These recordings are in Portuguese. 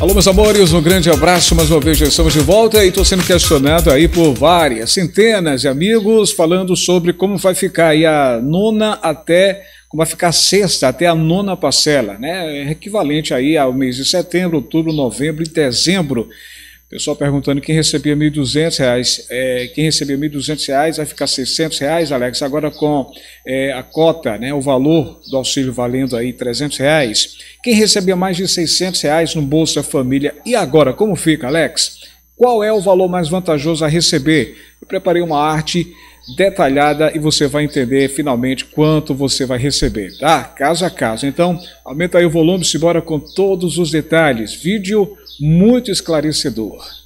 Alô, meus amores, um grande abraço, mais uma vez já estamos de volta e estou sendo questionado aí por várias, centenas de amigos falando sobre como vai ficar aí a nona até, como vai ficar a sexta até a nona parcela, né? É equivalente aí ao mês de setembro, outubro, novembro e dezembro. Pessoal perguntando quem recebia R$ 1.200, é, quem recebia R$ 1.200 vai ficar 600 reais, Alex. Agora com é, a cota, né, o valor do auxílio valendo aí 300 reais. Quem recebia mais de 600 reais no Bolsa Família. E agora, como fica, Alex? Qual é o valor mais vantajoso a receber? Eu preparei uma arte detalhada e você vai entender finalmente quanto você vai receber, tá? Caso a caso. Então, aumenta aí o volume, se bora com todos os detalhes. Vídeo muito esclarecedor.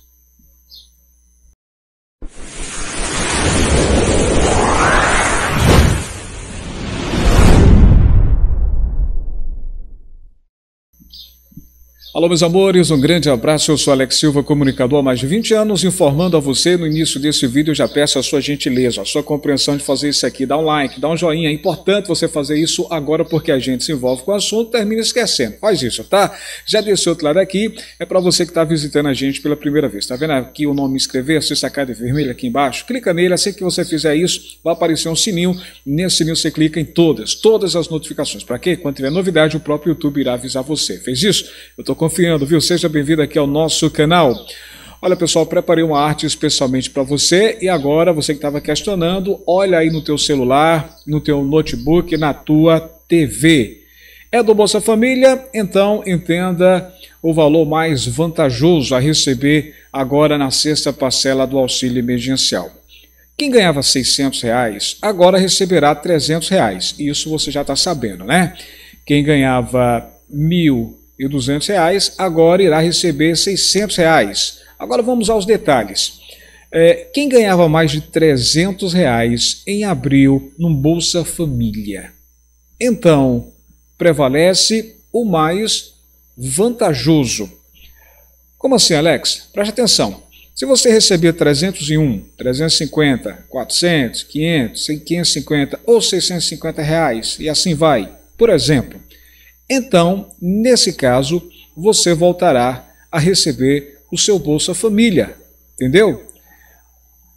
Alô, meus amores, um grande abraço. Eu sou Alex Silva, comunicador há mais de 20 anos, informando a você no início desse vídeo. Eu já peço a sua gentileza, a sua compreensão de fazer isso aqui. Dá um like, dá um joinha. É importante você fazer isso agora porque a gente se envolve com o assunto termina esquecendo. Faz isso, tá? Já desceu outro lado aqui. É para você que está visitando a gente pela primeira vez. Tá vendo aqui o nome inscrever, essa sacada vermelha aqui embaixo? Clica nele. Assim que você fizer isso, vai aparecer um sininho. Nesse sininho você clica em todas, todas as notificações. Para quê? Quando tiver novidade, o próprio YouTube irá avisar você. Fez isso? Eu estou confiando, viu? Seja bem-vindo aqui ao nosso canal. Olha, pessoal, preparei uma arte especialmente para você e agora, você que estava questionando, olha aí no teu celular, no teu notebook, na tua TV. É do Bolsa Família? Então entenda o valor mais vantajoso a receber agora na sexta parcela do auxílio emergencial. Quem ganhava 600 reais agora receberá 300 reais. Isso você já está sabendo, né? Quem ganhava mil e duzentos reais, agora irá receber seiscentos reais. Agora vamos aos detalhes. É, quem ganhava mais de trezentos reais em abril no Bolsa Família? Então, prevalece o mais vantajoso. Como assim, Alex? Preste atenção. Se você recebia 301, 350, 400, 500, 550 ou 650 reais e assim vai, por exemplo, então, nesse caso, você voltará a receber o seu Bolsa Família, entendeu?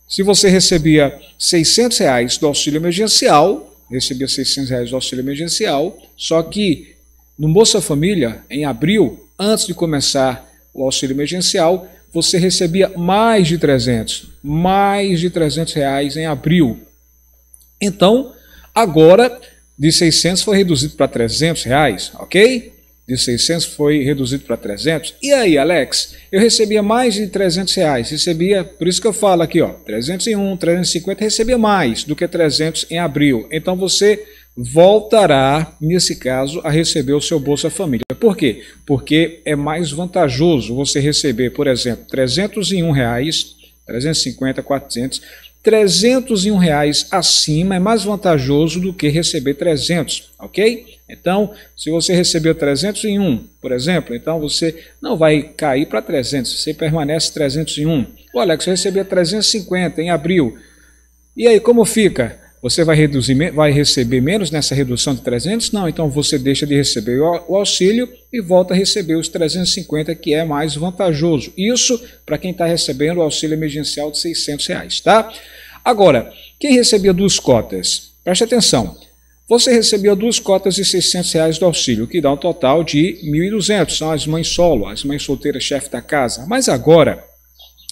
Se você recebia 600 reais do auxílio emergencial, recebia 600 reais do auxílio emergencial, só que no Bolsa Família, em abril, antes de começar o auxílio emergencial, você recebia mais de 300, mais de 300 reais em abril. Então, agora de 600 foi reduzido para 300 reais, ok? De 600 foi reduzido para 300. E aí, Alex? Eu recebia mais de 300 reais. Recebia, por isso que eu falo aqui, ó, 301, 350, recebia mais do que 300 em abril. Então você voltará, nesse caso, a receber o seu Bolsa Família. Por quê? Porque é mais vantajoso você receber, por exemplo, 301 reais, 350, 400 301 reais acima é mais vantajoso do que receber 300, ok? Então, se você recebeu 301, por exemplo, então você não vai cair para 300, você permanece 301. O Alex recebeu 350 em abril. E aí, como fica? Você vai, reduzir, vai receber menos nessa redução de 300? Não, então você deixa de receber o auxílio e volta a receber os 350, que é mais vantajoso. Isso para quem está recebendo o auxílio emergencial de 600 reais, tá? Agora, quem recebia duas cotas? Preste atenção. Você recebia duas cotas de 600 reais do auxílio, que dá um total de 1.200. São as mães solo, as mães solteiras, chefe da casa. Mas agora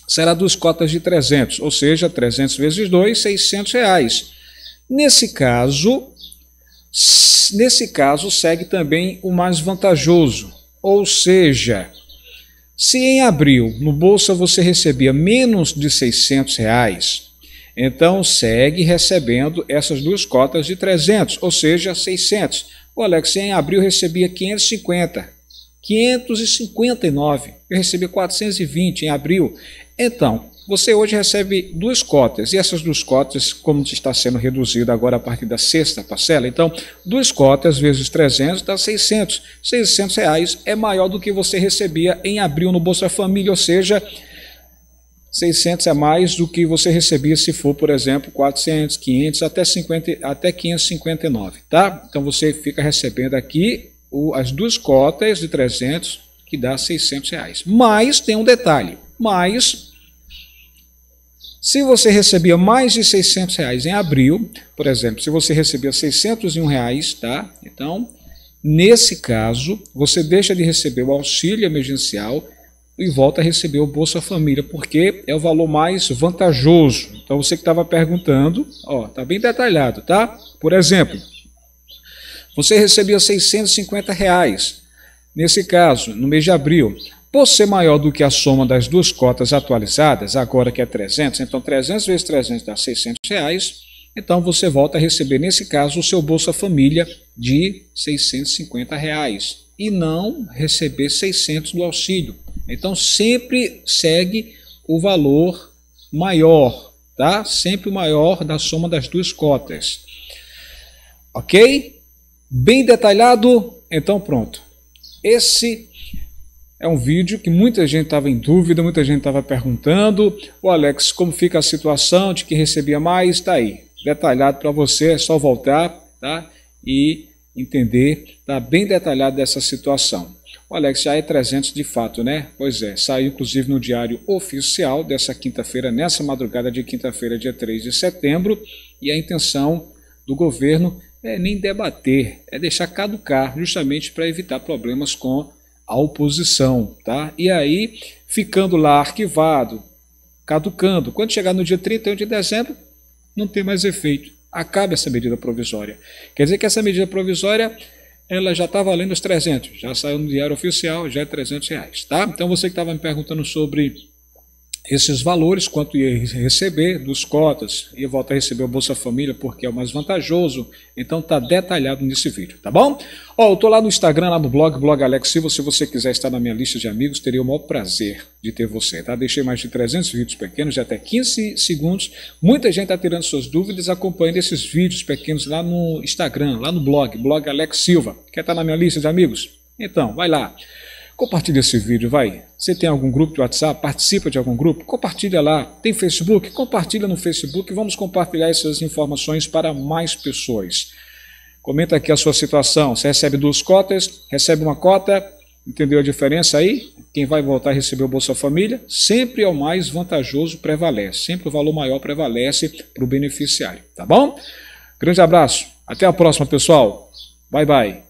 será duas cotas de 300, ou seja, 300 vezes 2, 600 reais. Nesse caso, nesse caso segue também o mais vantajoso, ou seja, se em abril no bolsa você recebia menos de 600 reais, então segue recebendo essas duas cotas de 300, ou seja, 600. O Alex em abril recebia 550, 559, eu recebi 420 em abril. Então, você hoje recebe duas cotas, e essas duas cotas, como está sendo reduzido agora a partir da sexta parcela, então, duas cotas vezes 300 dá 600. 600 reais é maior do que você recebia em abril no Bolsa Família, ou seja, 600 é mais do que você recebia se for, por exemplo, 400, 500, até, 50, até 559, tá? Então, você fica recebendo aqui as duas cotas de 300 que dá 600 reais. Mas tem um detalhe, mas se você recebia mais de 600 reais em abril, por exemplo, se você recebia 601 reais, tá? Então, nesse caso, você deixa de receber o auxílio emergencial e volta a receber o Bolsa Família, porque é o valor mais vantajoso. Então, você que estava perguntando, ó, tá bem detalhado, tá? Por exemplo, você recebia 650 reais. Nesse caso, no mês de abril, por ser maior do que a soma das duas cotas atualizadas, agora que é 300, então 300 vezes 300 dá 600 reais, então você volta a receber, nesse caso, o seu Bolsa Família de 650 reais e não receber 600 do auxílio. Então sempre segue o valor maior, tá? Sempre o maior da soma das duas cotas. Ok? Bem detalhado? Então pronto. Esse é um vídeo que muita gente estava em dúvida, muita gente estava perguntando. O Alex, como fica a situação de que recebia mais? Está aí, detalhado para você, é só voltar tá? e entender, tá bem detalhado dessa situação. O Alex já é 300 de fato, né? Pois é, saiu inclusive no Diário Oficial dessa quinta-feira, nessa madrugada de quinta-feira, dia 3 de setembro, e a intenção do governo é nem debater, é deixar caducar, justamente para evitar problemas com a oposição, tá? E aí, ficando lá arquivado, caducando, quando chegar no dia 31 de dezembro, não tem mais efeito. Acaba essa medida provisória. Quer dizer que essa medida provisória ela já está valendo os 300, já saiu no diário oficial, já é 300 reais, tá? Então você que estava me perguntando sobre esses valores, quanto ia receber dos cotas, ia voltar a receber o Bolsa Família porque é o mais vantajoso, então tá detalhado nesse vídeo, tá bom? Ó, eu tô lá no Instagram, lá no blog, blog Alex Silva, se você quiser estar na minha lista de amigos, teria o maior prazer de ter você, tá? Deixei mais de 300 vídeos pequenos, de até 15 segundos, muita gente tá tirando suas dúvidas, acompanhando esses vídeos pequenos lá no Instagram, lá no blog, blog Alex Silva, quer estar na minha lista de amigos? Então, vai lá. Compartilha esse vídeo, vai. Você tem algum grupo de WhatsApp? Participa de algum grupo? Compartilha lá. Tem Facebook? Compartilha no Facebook. Vamos compartilhar essas informações para mais pessoas. Comenta aqui a sua situação. Você recebe duas cotas? Recebe uma cota? Entendeu a diferença aí? Quem vai voltar a receber o Bolsa Família? Sempre é o mais vantajoso, prevalece. Sempre o valor maior prevalece para o beneficiário. Tá bom? Grande abraço. Até a próxima, pessoal. Bye, bye.